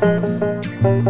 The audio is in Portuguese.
Música